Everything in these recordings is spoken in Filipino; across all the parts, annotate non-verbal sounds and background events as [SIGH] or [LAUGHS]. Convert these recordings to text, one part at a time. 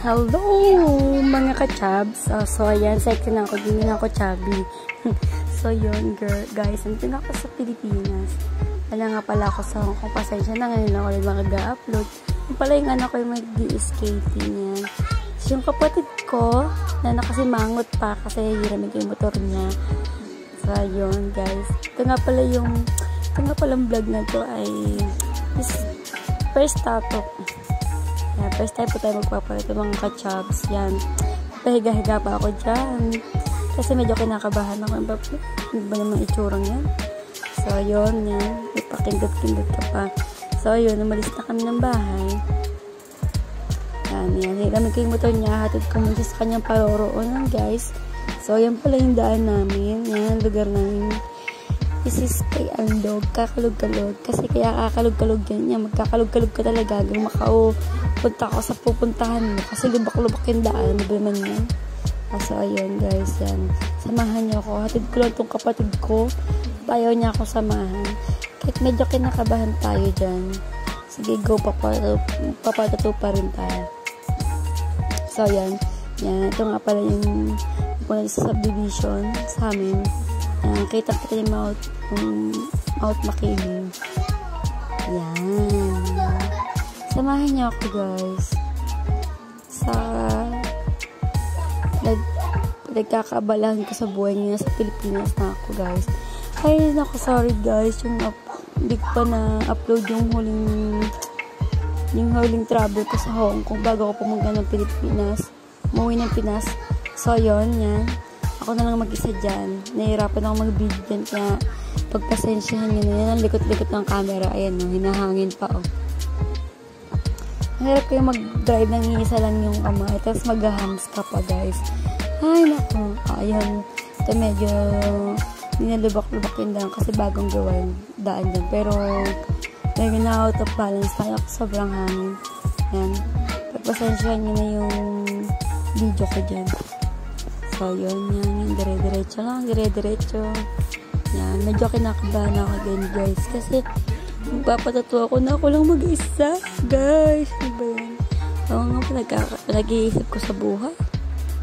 Hello mga ka-chabs. Uh, so ayan, second na ako. Hindi na ako chubby. [LAUGHS] so yun girl, guys. Nandito na ako sa Pilipinas. Wala nga pala ako sa Hong Kong. Pasensya na ngayon ako rin mag-upload. Yung pala yung anak ko yung mag-skating yan. So yung kapatid ko, na nakasimangot pa kasi hiramig yung motor niya. So yun guys. Ito nga pala yung ito nga palang vlog na to ay is first tato. Yan, first time po tayo magpapalit mga kachabs. Yan. Pahiga-higa pa ako dyan. Kasi medyo kinakabahan ako. Ba, ano ba naman itsurang yan? So, yun. Yan. May pakindot-kindot ka pa. So, yun. Umalis na kami ng bahay. Yan. Yan. Hiramig ko yung motor niya. Hatid ko muna sa kanyang paroroonan, guys. So, yan pala yung daan namin. Yan. Lugar namin This is kay Andog, kakalog-kalog. Kasi kaya kakalog-kalog yan niya. Magkakalog-kalog ka talaga. Makao, punta ako sa pupuntahan mo. Kasi lubak-lubak yung daan. Ano ba naman yan? So, ayun guys, yan. Samahan niyo ako. Hatid ko lang itong kapatid ko. Ayaw niya ako samahan. Kahit medyo kinakabahan tayo dyan. Sige, go. Papatato pa rin tayo. So, yan. Yan. Ito nga pala yung pupunta sa subdivision sa amin. Ayan, kita pa yung mouth, um, mouth makiling. Yan. Samahan niyo ako, guys. Sa nag, nagkakabalahan ko sa buhay niya sa Pilipinas na ako, guys. Ay, naku, sorry, guys. Yung up, hindi ko pa na-upload yung huling yung huling travel ko sa Hong Kong bago ako pumunta ng Pilipinas. Umuwi ng Pinas. So, yon yan ako na lang mag-isa dyan. Nahirapan ako mag-video dyan. Kaya, pagpasensyahan nyo na yan. Ang likot-likot ng camera. Ayan, no, hinahangin pa, oh. Ang hirap kayo mag-drive ng isa lang yung kamay. Tapos mag-hams ka pa, guys. Ay, naku. Ayan. Ito medyo ninalubak-lubak yung daan kasi bagong gawa yung daan dyan. Pero, medyo na out of balance tayo sobrang hangin. Yan. Pagpasensyahan nyo na yung video ko dyan. So, yun, yan, dire-diretso lang, dire-diretso. Yan, medyo kinakabahan ako din, guys. Kasi, magpapatato ako na ako lang mag-isa, guys. Ano ba yan? Oo nga po, nag-iisip ko sa buhay.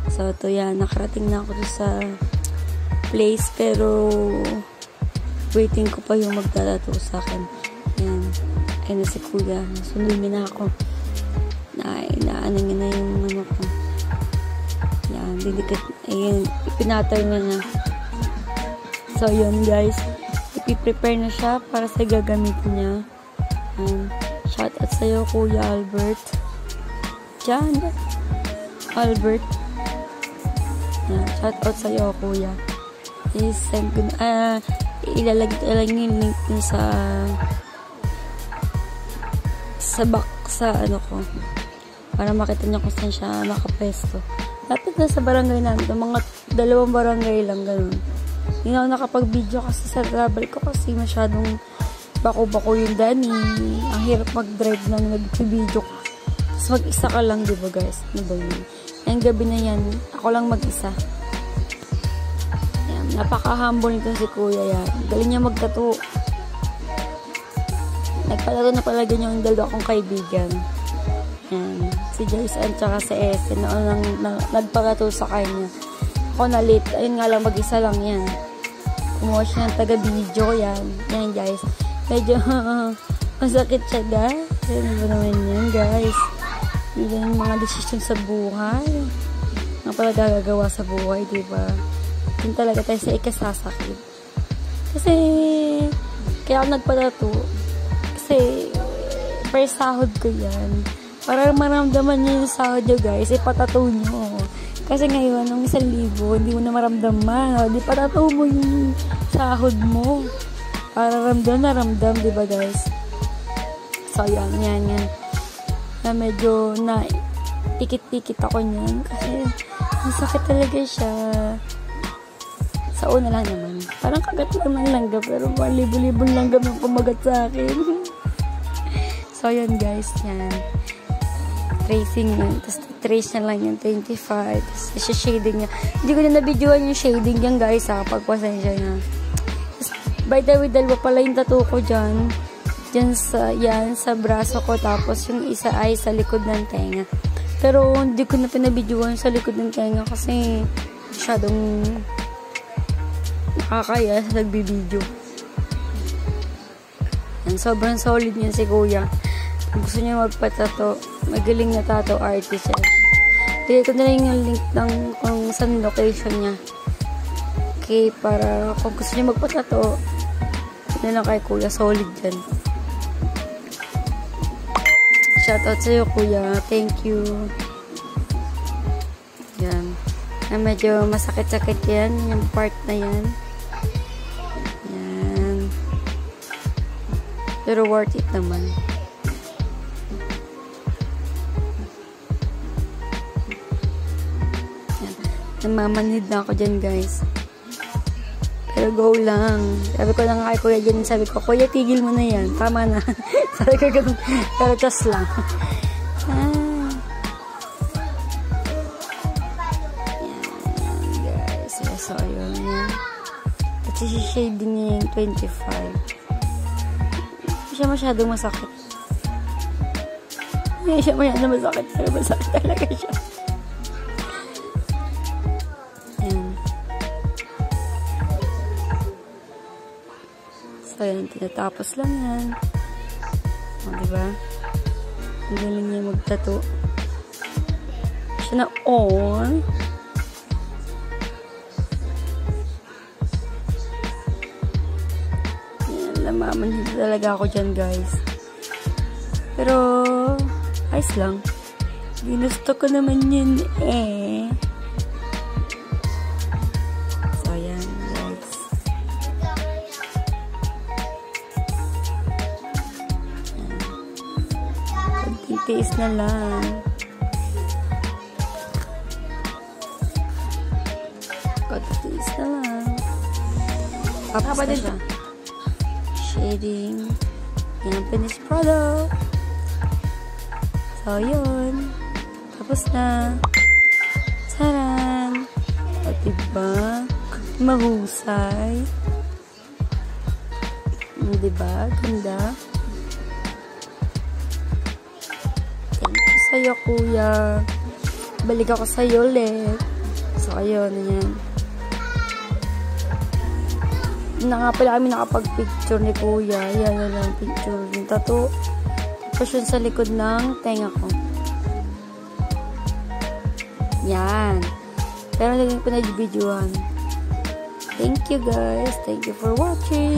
So, ito yan, nakarating na ako sa place, pero waiting ko pa yung magtatato sa akin. Yan. Ayun na si kuya. Sunod na ako. Na, inaano niya na yung ano ko Ayan, didikit. Ayan, ipinatter na na. So, yun guys. Ipiprepare na siya para sa gagamitin niya. Ayan. Shout out sa'yo, Kuya Albert. Diyan. Albert. Ayan. Shout out sa'yo, Kuya. I-send ko na. Ah, ilalagay ko lang yung link niya sa sa back sa ano ko para makita niyo kung saan siya nakapwesto. Lapit na sa barangay namin. Mga dalawang barangay lang, ganun. Hindi na ako nakapag-video kasi sa travel ko kasi masyadong bako-bako yung dani. Ang hirap mag-drive nang nag-video ka. Tapos mag-isa ka lang, di ba guys? Ano ba yun? Yung gabi na yan, ako lang mag-isa. Yan, napaka-humble nito si kuya yan. Galing niya mag-tattoo. Nagpalato na pala ganyan yung dalawa kong kaibigan. Yan. Si Joyce at saka si Ese noon nang, na, nagpagato sa kanya. Ako na late. Ayun nga lang, mag-isa lang yan. Kumuha siya ng taga-video yan. Yan guys. Medyo [LAUGHS] masakit siya guys. Ano ba naman yan guys? Yan yung mga desisyon sa buhay. Nga pala gagagawa sa buhay, di ba? Yun talaga tayo sa ikasasakit. Kasi, kaya ako nagpatato. Kasi, first sahod ko yan para maramdaman nyo yung sahod nyo guys, ipatato nyo. Kasi ngayon, ng isang libo, hindi mo na maramdaman. Di patato mo yung sahod mo. Para ramdam na ramdam, di ba guys? So, yan, yan, yan. Na medyo na tikit-tikit ako niyan. Kasi, masakit talaga siya. Sa una lang naman. Parang kagat lang ng langgam. Pero libo-libong langgam yung pumagat sa akin. [LAUGHS] so, yan guys. Yan tracing yun. Tapos trace na lang yung 25. Tapos shading niya. Hindi ko na nabidyoan yung shading yan guys ha. Pagpasensya na. Tapos, by the way, dalawa pala yung tattoo ko dyan. Dyan sa, yan, sa braso ko. Tapos yung isa ay sa likod ng tenga. Pero hindi ko na pinabidyoan sa likod ng tenga kasi masyadong nakakaya sa nagbibideo. Yan, sobrang solid niya si kuya. Gusto niya magpatato, magaling na tato artist siya. Bigay ko na lang yung link ng kung saan location niya. Okay, para kung gusto niya magpatato, na lang kay kuya, solid dyan. Shoutout sa'yo, kuya. Thank you. Yan. Na medyo masakit-sakit yan. Yung part na yan. Yan. Pero worth it naman. Namamanhid na ako dyan, guys. Pero go lang. Sabi ko lang kay kuya dyan, sabi ko, kuya, tigil mo na yan. Tama na. [LAUGHS] sabi ko ganun. Pero just lang. [LAUGHS] ah. So, yun yan. At shading niya yung 25. Hindi siya masyadong masakit. Hindi siya masyadong masakit. Pero masakit talaga siya. So, yan, tinatapos lang yan. O, diba? Ang galing niya magtato. Siya na on. Yan, namaman dito talaga ako dyan, guys. Pero, ayos lang. Ginusto ko naman yun, eh. Tiis na lang. Tiis na lang. Tapos na siya. Shading. Yan finished product. So, yun. Tapos na. Taran! O, diba? Mahusay. Diba? Ganda. Sa'yo, kuya. Balik ako sa'yo ulit. So, ayun, yan. Na nga pala kami nakapag-picture ni kuya. Yan, yan lang picture. Yung tattoo. Tapos yun sa likod ng tenga ko. Yan. Pero naging ko na videoan. Thank you guys. Thank you for watching.